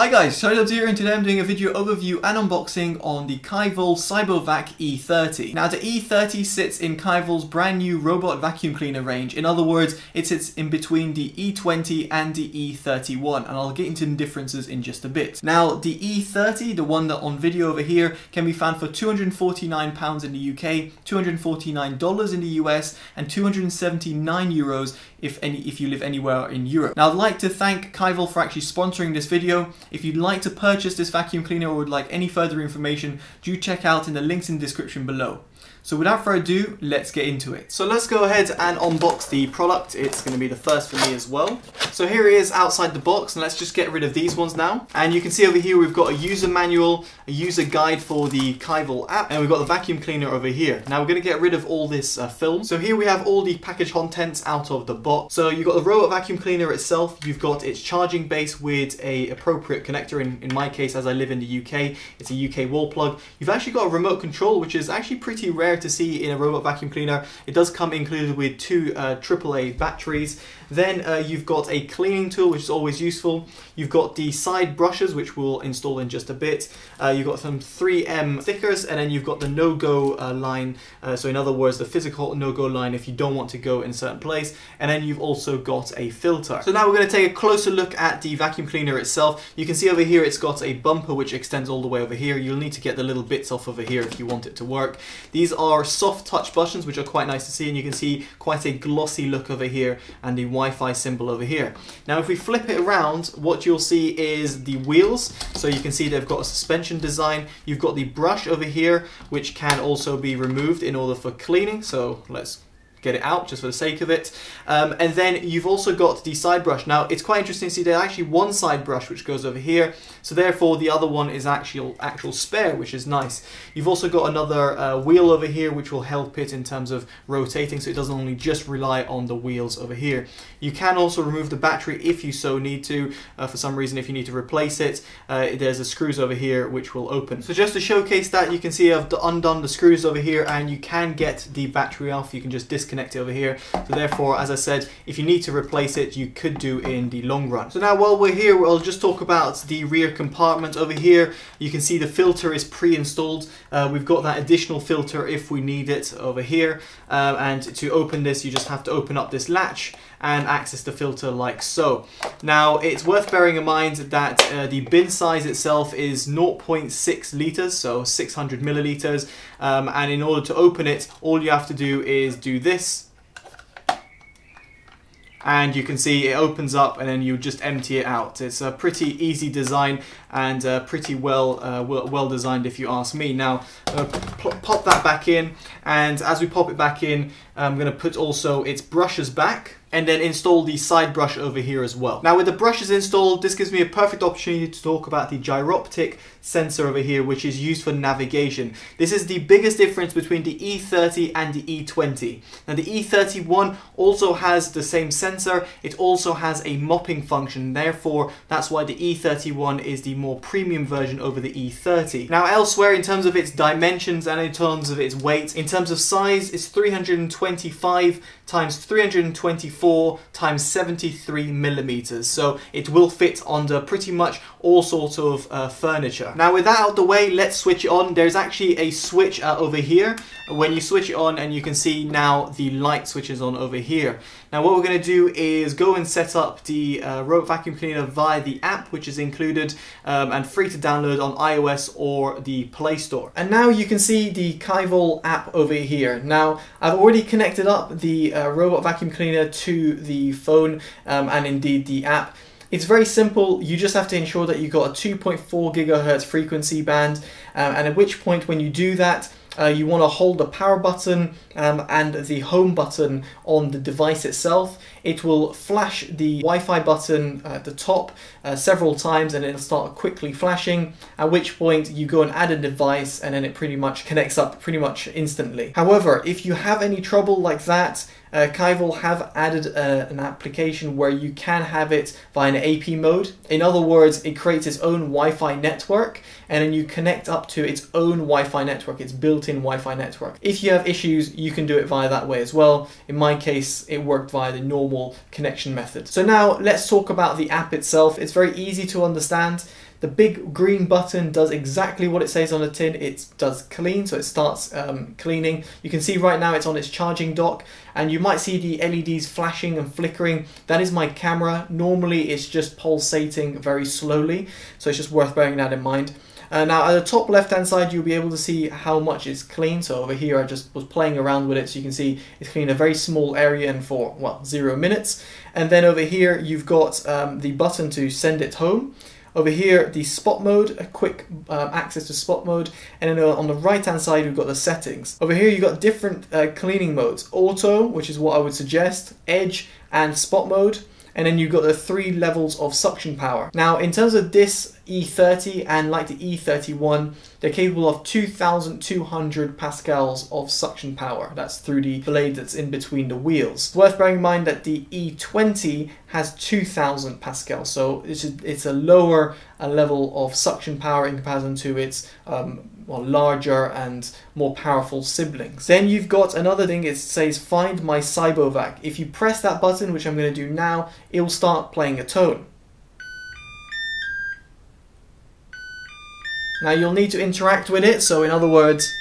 Hi guys, Shadowdubs here and today I'm doing a video overview and unboxing on the Kyvol Cybovac E30. Now the E30 sits in Kyvol's brand new robot vacuum cleaner range. In other words, it sits in between the E20 and the E31 and I'll get into the differences in just a bit. Now the E30, the one that on video over here, can be found for £249 in the UK, $249 in the US and 279 euros if any if you live anywhere in Europe. Now I'd like to thank Kyvol for actually sponsoring this video. If you'd like to purchase this vacuum cleaner or would like any further information, do check out in the links in the description below. So without further ado, let's get into it. So let's go ahead and unbox the product. It's going to be the first for me as well. So here it is outside the box and let's just get rid of these ones now. And you can see over here we've got a user manual, a user guide for the Kyvol app, and we've got the vacuum cleaner over here. Now we're going to get rid of all this uh, film. So here we have all the package contents out of the box. So you've got the robot vacuum cleaner itself, you've got its charging base with a appropriate connector. In, in my case, as I live in the UK, it's a UK wall plug. You've actually got a remote control, which is actually pretty rare rare to see in a robot vacuum cleaner. It does come included with two uh, AAA batteries. Then uh, you've got a cleaning tool, which is always useful. You've got the side brushes, which we'll install in just a bit. Uh, you've got some 3M stickers, and then you've got the no-go uh, line. Uh, so in other words, the physical no-go line if you don't want to go in a certain place. And then you've also got a filter. So now we're going to take a closer look at the vacuum cleaner itself. You can see over here it's got a bumper which extends all the way over here. You'll need to get the little bits off over here if you want it to work. These are soft touch buttons which are quite nice to see and you can see quite a glossy look over here and the Wi-Fi symbol over here. Now if we flip it around what you'll see is the wheels. So you can see they've got a suspension design. You've got the brush over here which can also be removed in order for cleaning. So let's get it out just for the sake of it. Um, and then you've also got the side brush. Now it's quite interesting to see there's actually one side brush which goes over here, so therefore the other one is actual actual spare, which is nice. You've also got another uh, wheel over here which will help it in terms of rotating, so it doesn't only just rely on the wheels over here. You can also remove the battery if you so need to. Uh, for some reason, if you need to replace it, uh, there's a screws over here which will open. So just to showcase that, you can see I've undone the screws over here, and you can get the battery off. You can just disconnect disconnect it over here. So therefore, as I said, if you need to replace it, you could do in the long run. So now while we're here, I'll just talk about the rear compartment over here. You can see the filter is pre-installed. Uh, we've got that additional filter if we need it over here. Uh, and to open this, you just have to open up this latch and access the filter like so. Now it's worth bearing in mind that uh, the bin size itself is 0.6 liters, so 600 milliliters, um, and in order to open it, all you have to do is do this and you can see it opens up and then you just empty it out. It's a pretty easy design and uh, pretty well, uh, well, well designed if you ask me. Now uh, pop that back in and as we pop it back in I'm going to put also its brushes back and then install the side brush over here as well. Now with the brushes installed, this gives me a perfect opportunity to talk about the gyroptic sensor over here, which is used for navigation. This is the biggest difference between the E30 and the E20. Now the E31 also has the same sensor, it also has a mopping function, therefore that's why the E31 is the more premium version over the E30. Now elsewhere in terms of its dimensions and in terms of its weight, in terms of size, it's 325 times 324 times 73 millimeters. So it will fit under pretty much all sorts of uh, furniture. Now with that out the way, let's switch it on. There's actually a switch uh, over here. When you switch it on and you can see now the light switches on over here. Now what we're going to do is go and set up the uh, robot vacuum cleaner via the app which is included um, and free to download on iOS or the Play Store. And now you can see the Kyvol app over here. Now I've already connected up the uh, robot vacuum cleaner to the phone um, and indeed the app. It's very simple. You just have to ensure that you've got a 2.4 gigahertz frequency band, um, and at which point, when you do that, uh, you want to hold the power button um, and the home button on the device itself. It will flash the Wi-Fi button at the top uh, several times and it'll start quickly flashing, at which point you go and add a device and then it pretty much connects up pretty much instantly. However, if you have any trouble like that, uh, Kyvol have added uh, an application where you can have it via an AP mode. In other words, it creates its own Wi-Fi network and then you connect up to its own Wi-Fi network, its built-in Wi-Fi network. If you have issues, you can do it via that way as well. In my case, it worked via the normal connection method. So now let's talk about the app itself. It's very easy to understand. The big green button does exactly what it says on the tin. It does clean, so it starts um, cleaning. You can see right now it's on its charging dock, and you might see the LEDs flashing and flickering. That is my camera. Normally it's just pulsating very slowly, so it's just worth bearing that in mind. Uh, now at the top left hand side you'll be able to see how much is clean. So over here I just was playing around with it so you can see it's cleaned a very small area and for, well, zero minutes. And then over here you've got um, the button to send it home. Over here, the spot mode, a quick um, access to spot mode, and then uh, on the right hand side, we've got the settings. Over here, you've got different uh, cleaning modes auto, which is what I would suggest, edge, and spot mode and then you've got the three levels of suction power. Now, in terms of this E30 and like the E31, they're capable of 2,200 pascals of suction power. That's through the blade that's in between the wheels. It's worth bearing in mind that the E20 has 2,000 pascals, so it's a, it's a lower level of suction power in comparison to its um, well, larger and more powerful siblings. Then you've got another thing, it says find my Cybovac. If you press that button, which I'm going to do now, it will start playing a tone. Now you'll need to interact with it, so in other words,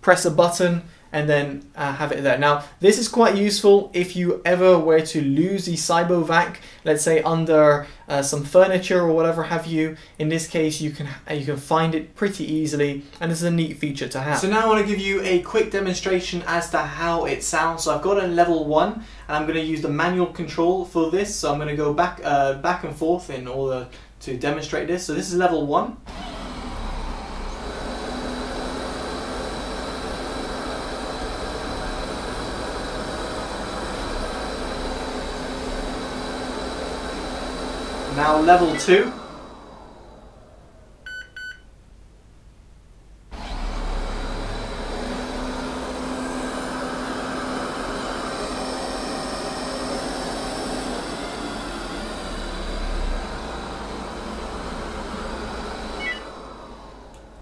press a button and then uh, have it there. Now, this is quite useful if you ever were to lose the Cybovac, let's say under uh, some furniture or whatever have you. In this case, you can you can find it pretty easily, and this is a neat feature to have. So now I want to give you a quick demonstration as to how it sounds. So I've got in level one, and I'm going to use the manual control for this. So I'm going to go back uh, back and forth in order to demonstrate this. So this is level one. Now level 2.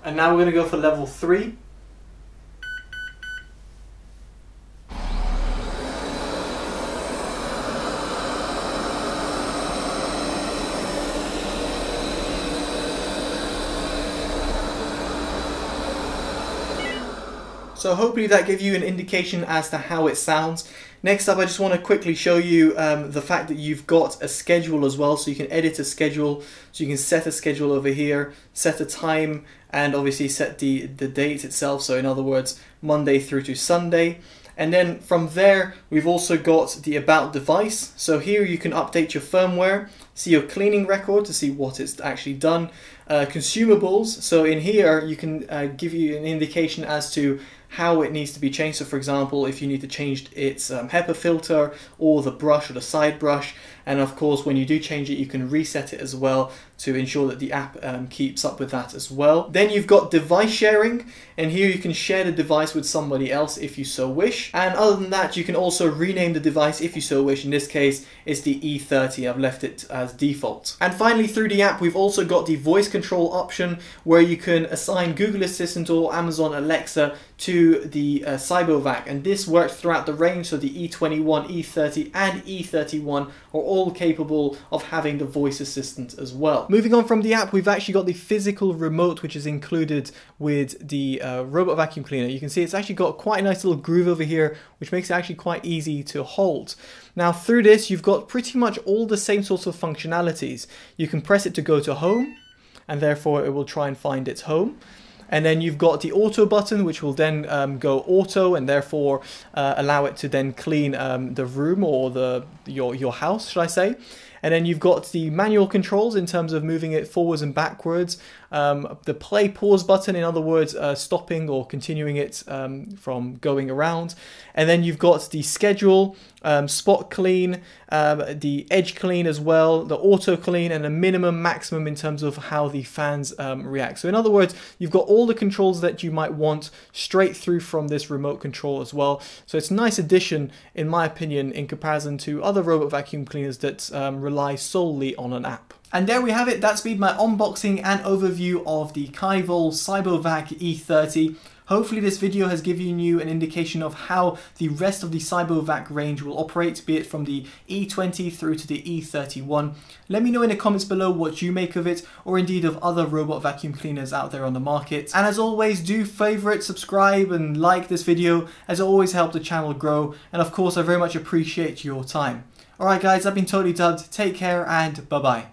And now we're going to go for level 3. So hopefully that gave you an indication as to how it sounds. Next up, I just want to quickly show you um, the fact that you've got a schedule as well. So you can edit a schedule. So you can set a schedule over here, set a time, and obviously set the, the date itself. So in other words, Monday through to Sunday. And then from there, we've also got the about device. So here you can update your firmware, see your cleaning record to see what it's actually done. Uh, consumables, so in here you can uh, give you an indication as to how it needs to be changed. So for example, if you need to change its um, HEPA filter or the brush or the side brush, and of course when you do change it you can reset it as well to ensure that the app um, keeps up with that as well. Then you've got device sharing and here you can share the device with somebody else if you so wish. And other than that you can also rename the device if you so wish. In this case it's the E30, I've left it as default. And finally through the app we've also got the voice control option where you can assign Google Assistant or Amazon Alexa to the uh, Cybovac and this works throughout the range so the E21, E30 and E31 are all capable of having the voice assistant as well. Moving on from the app we've actually got the physical remote which is included with the uh, robot vacuum cleaner. You can see it's actually got quite a nice little groove over here which makes it actually quite easy to hold. Now through this you've got pretty much all the same sorts of functionalities. You can press it to go to home and therefore it will try and find its home and then you've got the auto button which will then um, go auto and therefore uh, allow it to then clean um, the room or the your your house should I say and then you've got the manual controls in terms of moving it forwards and backwards. Um, the play pause button, in other words, uh, stopping or continuing it um, from going around. And then you've got the schedule, um, spot clean, um, the edge clean as well, the auto clean, and a minimum maximum in terms of how the fans um, react. So, in other words, you've got all the controls that you might want straight through from this remote control as well. So, it's a nice addition, in my opinion, in comparison to other robot vacuum cleaners that um, rely solely on an app. And there we have it, that's been my unboxing and overview of the Kyvol Cybovac E30. Hopefully this video has given you an indication of how the rest of the Cybovac range will operate, be it from the E20 through to the E31. Let me know in the comments below what you make of it, or indeed of other robot vacuum cleaners out there on the market. And as always, do favorite, subscribe, and like this video, as it always helps the channel grow. And of course, I very much appreciate your time. Alright guys, I've been totally dubbed. Take care and bye bye.